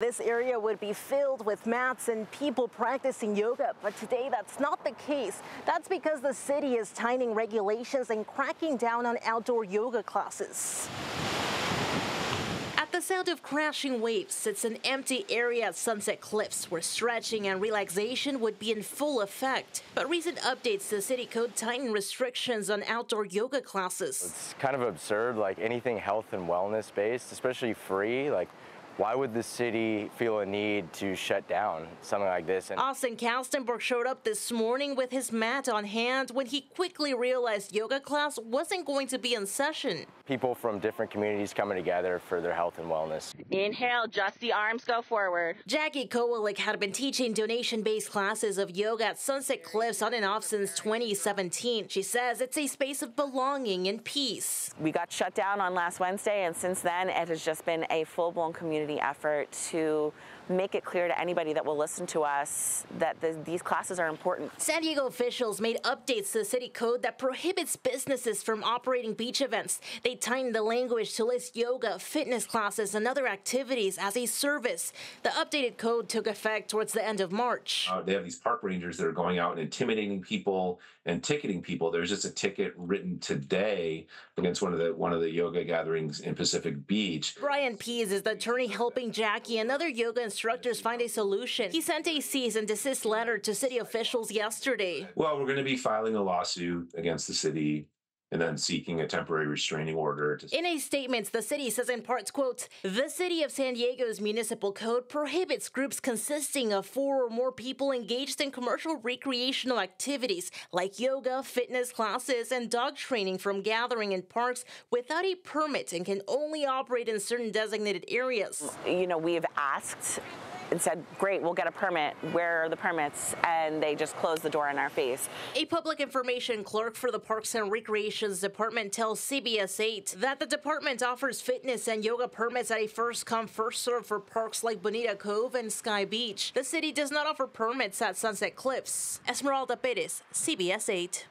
This area would be filled with mats and people practicing yoga, but today that's not the case. That's because the city is tightening regulations and cracking down on outdoor yoga classes. At the sound of crashing waves, it's an empty area at Sunset Cliffs where stretching and relaxation would be in full effect. But recent updates to the city code tighten restrictions on outdoor yoga classes. It's kind of absurd, like anything health and wellness based, especially free, like why would the city feel a need to shut down something like this? And Austin Kalstenberg showed up this morning with his mat on hand when he quickly realized yoga class wasn't going to be in session. People from different communities coming together for their health and wellness. Inhale, just the arms go forward. Jackie Kowalik had been teaching donation-based classes of yoga at Sunset Cliffs on and off since 2017. She says it's a space of belonging and peace. We got shut down on last Wednesday, and since then it has just been a full-blown community community effort to make it clear to anybody that will listen to us that the, these classes are important. San Diego officials made updates to the city code that prohibits businesses from operating beach events. They tightened the language to list yoga, fitness classes, and other activities as a service. The updated code took effect towards the end of March. Uh, they have these park rangers that are going out and intimidating people and ticketing people. There's just a ticket written today against one of the one of the yoga gatherings in Pacific Beach. Bryan Pease is the attorney helping Jackie and other yoga instructors find a solution. He sent a cease and desist letter to city officials yesterday. Well, we're going to be filing a lawsuit against the city and then seeking a temporary restraining order. To- in a statement, the city says in parts, quote, the city of San Diego's municipal code prohibits groups consisting of four or more people engaged in commercial recreational activities like yoga, fitness classes, and dog training from gathering in parks without a permit and can only operate in certain designated areas. You know, we've asked and said, great, we'll get a permit. Where are the permits? And they just closed the door in our face. A public information clerk for the Parks and Recreations Department tells CBS 8 that the department offers fitness and yoga permits at a first come, first serve for parks like Bonita Cove and Ski Beach. The city does not offer permits at Sunset Cliffs. Esmeralda Perez, CBS 8.